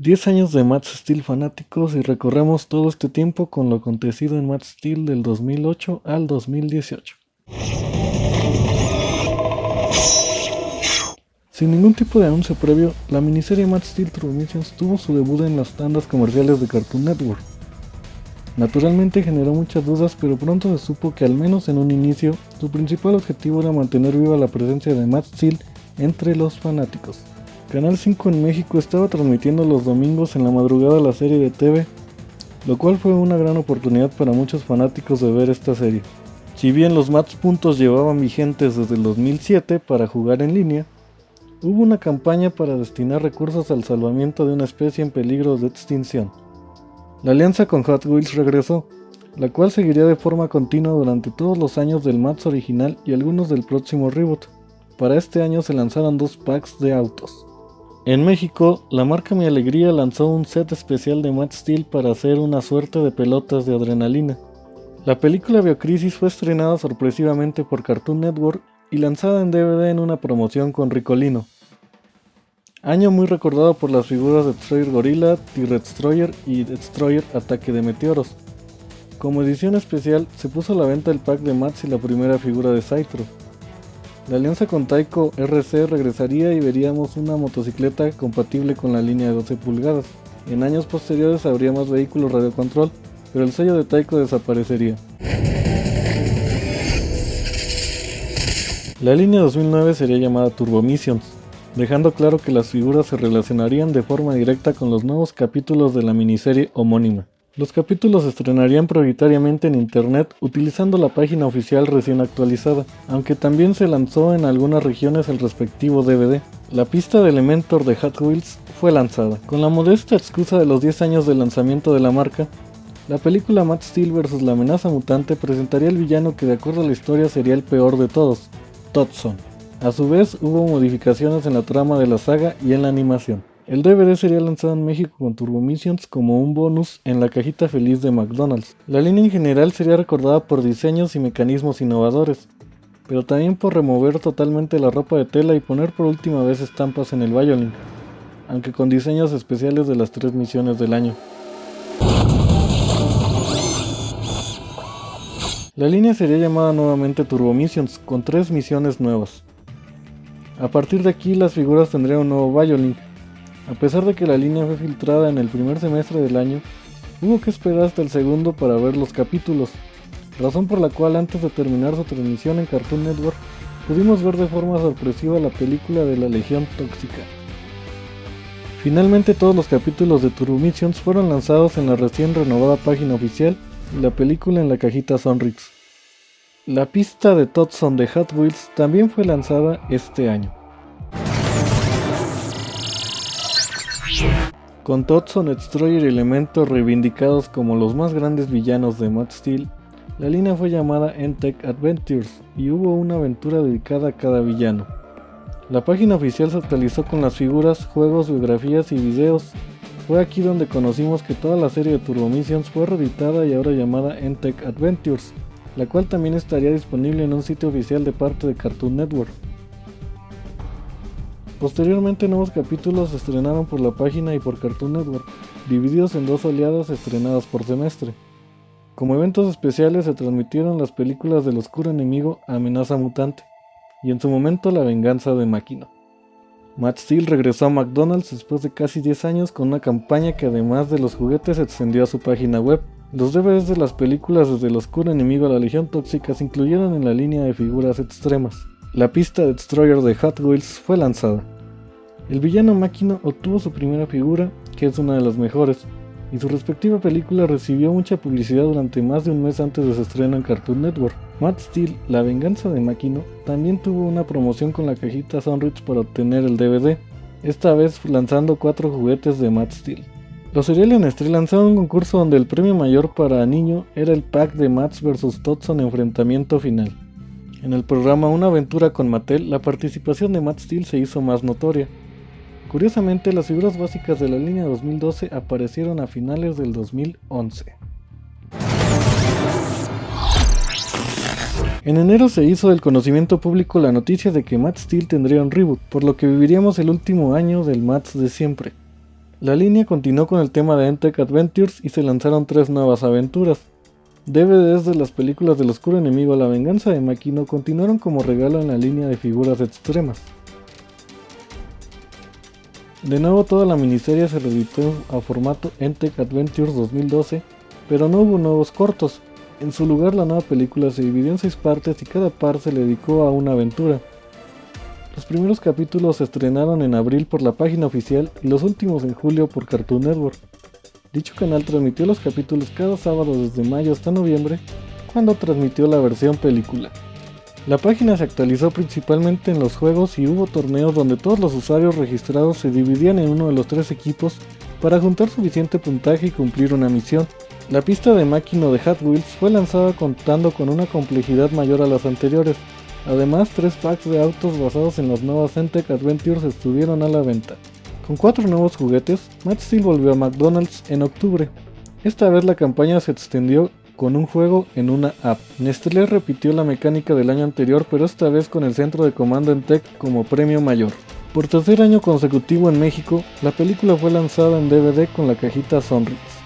10 años de Matt Steel fanáticos y recorremos todo este tiempo con lo acontecido en Matt Steel del 2008 al 2018. Sin ningún tipo de anuncio previo, la miniserie Matt Steel True Missions tuvo su debut en las tandas comerciales de Cartoon Network. Naturalmente generó muchas dudas, pero pronto se supo que al menos en un inicio, su principal objetivo era mantener viva la presencia de Matt Steel entre los fanáticos. Canal 5 en México estaba transmitiendo los domingos en la madrugada la serie de TV, lo cual fue una gran oportunidad para muchos fanáticos de ver esta serie. Si bien los match puntos llevaban vigentes desde el 2007 para jugar en línea, hubo una campaña para destinar recursos al salvamiento de una especie en peligro de extinción. La alianza con Hot Wheels regresó, la cual seguiría de forma continua durante todos los años del match original y algunos del próximo reboot. Para este año se lanzaron dos packs de autos. En México, la marca Mi Alegría lanzó un set especial de Matt Steel para hacer una suerte de pelotas de adrenalina. La película Biocrisis fue estrenada sorpresivamente por Cartoon Network y lanzada en DVD en una promoción con Ricolino. Año muy recordado por las figuras de Destroyer Gorilla, T-Destroyer y Destroyer Ataque de Meteoros. Como edición especial, se puso a la venta el pack de Mats y la primera figura de Saitro. La alianza con Taiko RC regresaría y veríamos una motocicleta compatible con la línea de 12 pulgadas. En años posteriores habría más vehículos radiocontrol, pero el sello de Taiko desaparecería. La línea 2009 sería llamada Turbo Missions, dejando claro que las figuras se relacionarían de forma directa con los nuevos capítulos de la miniserie homónima. Los capítulos se estrenarían prioritariamente en internet utilizando la página oficial recién actualizada, aunque también se lanzó en algunas regiones el respectivo DVD. La pista de Elementor de Hot Wheels fue lanzada. Con la modesta excusa de los 10 años de lanzamiento de la marca, la película Matt Steel vs. la amenaza mutante presentaría el villano que de acuerdo a la historia sería el peor de todos, Todson. A su vez hubo modificaciones en la trama de la saga y en la animación. El DVD sería lanzado en México con Turbo Missions como un bonus en la cajita feliz de McDonald's. La línea en general sería recordada por diseños y mecanismos innovadores, pero también por remover totalmente la ropa de tela y poner por última vez estampas en el Violin, aunque con diseños especiales de las tres misiones del año. La línea sería llamada nuevamente Turbo Missions, con tres misiones nuevas. A partir de aquí las figuras tendrían un nuevo Violin, a pesar de que la línea fue filtrada en el primer semestre del año, hubo que esperar hasta el segundo para ver los capítulos, razón por la cual antes de terminar su transmisión en Cartoon Network, pudimos ver de forma sorpresiva la película de la Legión Tóxica. Finalmente todos los capítulos de Turbo Missions fueron lanzados en la recién renovada página oficial y la película en la cajita Sonrix. La pista de Todson de Hot Wheels también fue lanzada este año. Con Todson, Destroyer y Elementos reivindicados como los más grandes villanos de Matt Steel, la línea fue llamada Entech Adventures y hubo una aventura dedicada a cada villano. La página oficial se actualizó con las figuras, juegos, biografías y videos. Fue aquí donde conocimos que toda la serie de Turbo Missions fue reeditada y ahora llamada Entech Adventures, la cual también estaría disponible en un sitio oficial de parte de Cartoon Network. Posteriormente nuevos capítulos se estrenaron por la página y por Cartoon Network, divididos en dos oleadas estrenadas por semestre. Como eventos especiales se transmitieron las películas del oscuro enemigo Amenaza Mutante y en su momento La Venganza de Máquina. Matt Steel regresó a McDonald's después de casi 10 años con una campaña que además de los juguetes extendió a su página web. Los DVDs de las películas desde el oscuro enemigo a la Legión Tóxica se incluyeron en la línea de figuras extremas. La pista Destroyer de Hot Wheels fue lanzada. El villano Máquina obtuvo su primera figura, que es una de las mejores, y su respectiva película recibió mucha publicidad durante más de un mes antes de su estreno en Cartoon Network. Matt Steel, La venganza de Máquina, también tuvo una promoción con la cajita Sunrich para obtener el DVD, esta vez lanzando cuatro juguetes de Matt Steel. Los Serial Steel lanzaron un concurso donde el premio mayor para niño era el pack de Mats vs. Todson enfrentamiento final. En el programa Una aventura con Mattel, la participación de Matt Steel se hizo más notoria. Curiosamente, las figuras básicas de la línea 2012 aparecieron a finales del 2011. En enero se hizo del conocimiento público la noticia de que Matt Steel tendría un reboot, por lo que viviríamos el último año del Matt de siempre. La línea continuó con el tema de Entech Adventures y se lanzaron tres nuevas aventuras. DVDs de las películas del oscuro enemigo La venganza de Makino continuaron como regalo en la línea de figuras extremas. De nuevo toda la miniserie se reeditó a formato Entech Adventures 2012, pero no hubo nuevos cortos. En su lugar la nueva película se dividió en seis partes y cada par se le dedicó a una aventura. Los primeros capítulos se estrenaron en abril por la página oficial y los últimos en julio por Cartoon Network. Dicho canal transmitió los capítulos cada sábado desde mayo hasta noviembre, cuando transmitió la versión película. La página se actualizó principalmente en los juegos y hubo torneos donde todos los usuarios registrados se dividían en uno de los tres equipos para juntar suficiente puntaje y cumplir una misión. La pista de máquina de Hot Wheels fue lanzada contando con una complejidad mayor a las anteriores, Además, tres packs de autos basados en las nuevas Entech Adventures estuvieron a la venta. Con cuatro nuevos juguetes, Matt Steel volvió a McDonald's en octubre. Esta vez la campaña se extendió con un juego en una app. Nestlé repitió la mecánica del año anterior, pero esta vez con el centro de comando en Tech como premio mayor. Por tercer año consecutivo en México, la película fue lanzada en DVD con la cajita Sonrix.